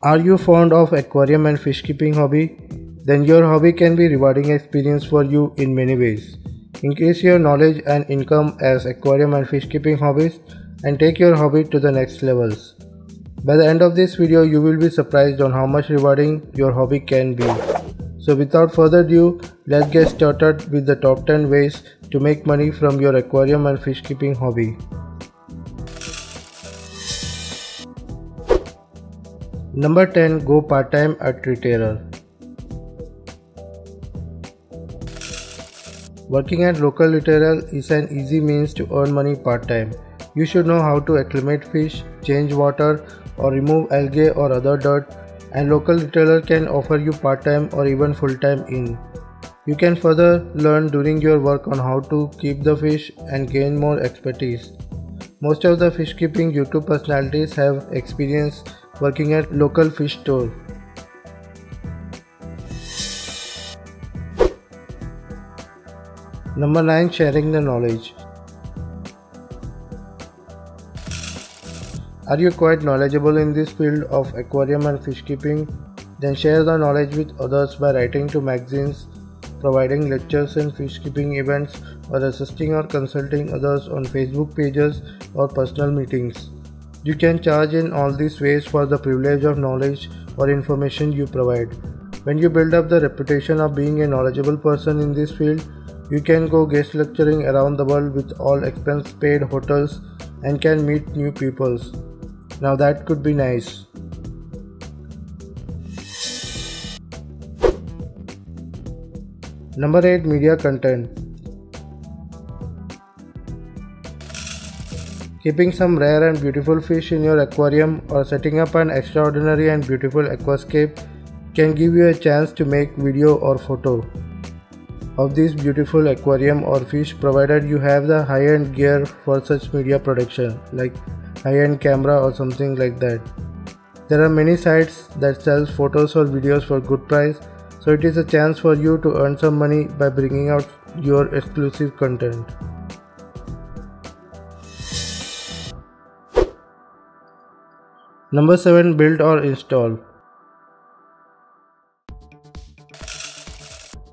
Are you fond of aquarium and fish keeping hobby? Then your hobby can be rewarding experience for you in many ways. Increase your knowledge and income as aquarium and fish keeping hobbies and take your hobby to the next levels. By the end of this video, you will be surprised on how much rewarding your hobby can be. So without further ado, let's get started with the top 10 ways to make money from your aquarium and fish keeping hobby. Number 10 Go part time at retailer. Working at local retailer is an easy means to earn money part time. You should know how to acclimate fish, change water, or remove algae or other dirt, and local retailer can offer you part time or even full time in. You can further learn during your work on how to keep the fish and gain more expertise. Most of the fish keeping YouTube personalities have experience working at local fish store. Number 9 Sharing the knowledge. Are you quite knowledgeable in this field of aquarium and fish keeping? Then share the knowledge with others by writing to magazines, providing lectures and fish keeping events, or assisting or consulting others on Facebook pages or personal meetings. You can charge in all these ways for the privilege of knowledge or information you provide. When you build up the reputation of being a knowledgeable person in this field, you can go guest lecturing around the world with all expense paid hotels and can meet new peoples. Now that could be nice. Number 8 Media Content Keeping some rare and beautiful fish in your aquarium or setting up an extraordinary and beautiful aquascape can give you a chance to make video or photo of this beautiful aquarium or fish provided you have the high-end gear for such media production like high-end camera or something like that. There are many sites that sells photos or videos for good price so it is a chance for you to earn some money by bringing out your exclusive content. Number 7 Build or install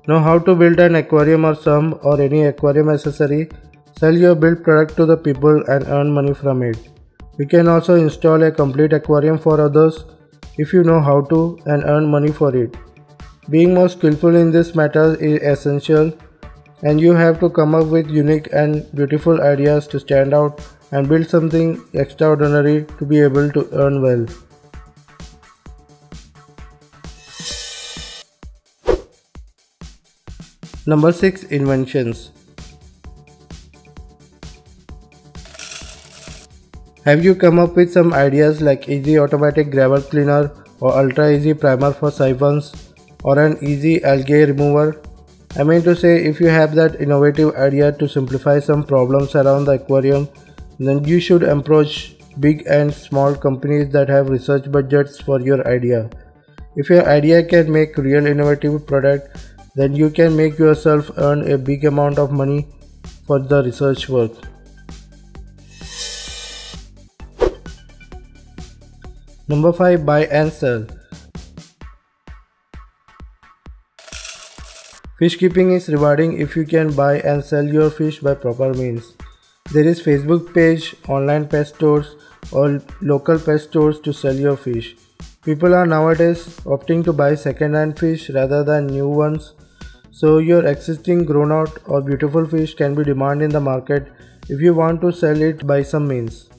Know how to build an aquarium or some or any aquarium accessory. Sell your built product to the people and earn money from it. You can also install a complete aquarium for others if you know how to and earn money for it. Being more skillful in this matter is essential and you have to come up with unique and beautiful ideas to stand out and build something extraordinary to be able to earn well. Number 6 Inventions Have you come up with some ideas like easy automatic gravel cleaner or ultra easy primer for siphons or an easy algae remover? I mean to say if you have that innovative idea to simplify some problems around the aquarium then you should approach big and small companies that have research budgets for your idea. If your idea can make real innovative product then you can make yourself earn a big amount of money for the research work. Number 5 Buy and sell. Fish keeping is rewarding if you can buy and sell your fish by proper means. There is Facebook page, online pet stores or local pet stores to sell your fish. People are nowadays opting to buy second-hand fish rather than new ones so your existing grown out or beautiful fish can be demand in the market if you want to sell it by some means.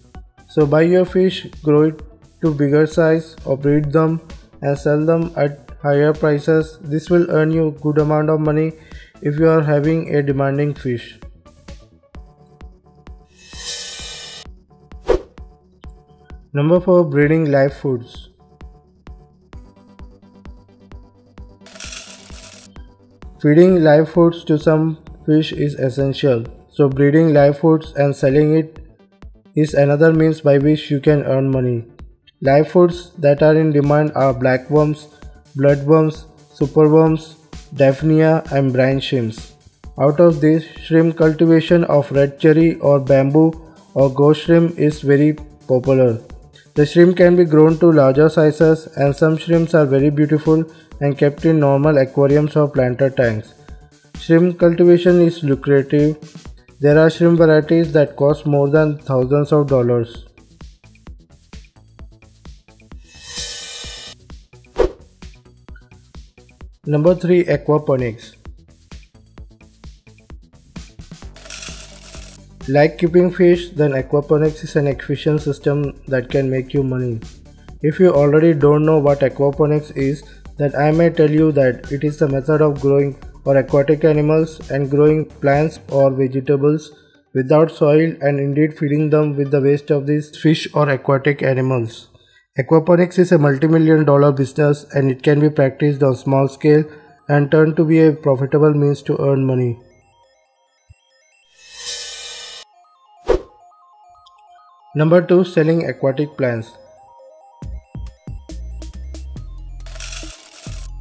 So buy your fish, grow it to bigger size or breed them and sell them at higher prices. This will earn you good amount of money if you are having a demanding fish. Number 4 Breeding live foods Feeding live foods to some fish is essential, so breeding live foods and selling it is another means by which you can earn money. Live foods that are in demand are blackworms, bloodworms, superworms, daphnia and brine shrimps. Out of this, shrimp cultivation of red cherry or bamboo or ghost shrimp is very popular. The shrimp can be grown to larger sizes and some shrimps are very beautiful and kept in normal aquariums or planter tanks. Shrimp cultivation is lucrative. There are shrimp varieties that cost more than thousands of dollars. Number 3 Aquaponics Like keeping fish, then aquaponics is an efficient system that can make you money. If you already don't know what aquaponics is, then I may tell you that it is the method of growing or aquatic animals and growing plants or vegetables without soil and indeed feeding them with the waste of these fish or aquatic animals. Aquaponics is a multi-million dollar business and it can be practiced on small scale and turned to be a profitable means to earn money. Number 2 Selling aquatic plants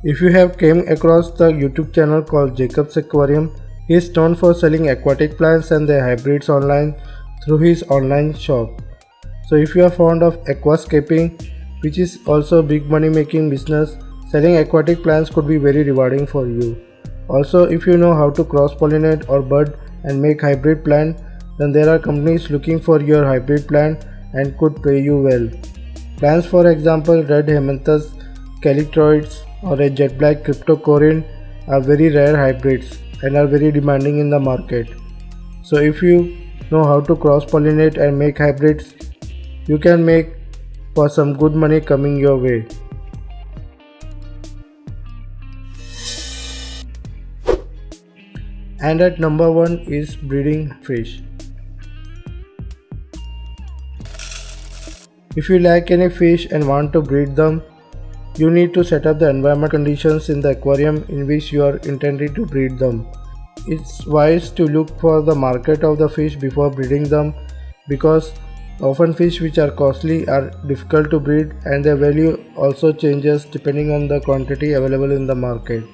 If you have came across the YouTube channel called Jacob's Aquarium, he is known for selling aquatic plants and their hybrids online through his online shop. So if you are fond of aquascaping, which is also a big money making business, selling aquatic plants could be very rewarding for you. Also if you know how to cross pollinate or bud and make hybrid plant, then there are companies looking for your hybrid plant and could pay you well. Plants for example red Hemianthus callitrichoides or a jet black cryptocoryne are very rare hybrids and are very demanding in the market. So if you know how to cross pollinate and make hybrids, you can make for some good money coming your way. And at number 1 is breeding fish. If you like any fish and want to breed them, you need to set up the environment conditions in the aquarium in which you are intending to breed them. It's wise to look for the market of the fish before breeding them because often fish which are costly are difficult to breed and their value also changes depending on the quantity available in the market.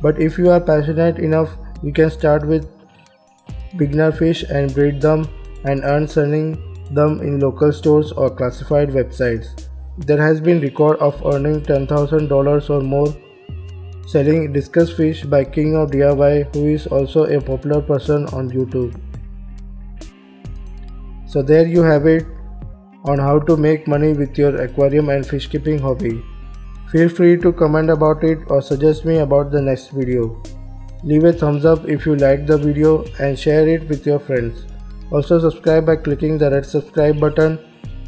But if you are passionate enough, you can start with beginner fish and breed them and earn selling them in local stores or classified websites. There has been record of earning $10,000 or more selling discus fish by King of DIY who is also a popular person on YouTube. So there you have it on how to make money with your aquarium and fish keeping hobby. Feel free to comment about it or suggest me about the next video. Leave a thumbs up if you liked the video and share it with your friends. Also subscribe by clicking the red subscribe button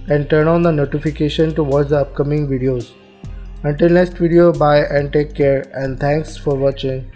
and turn on the notification to watch the upcoming videos. Until next video bye and take care and thanks for watching.